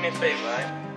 me a favor. Eh?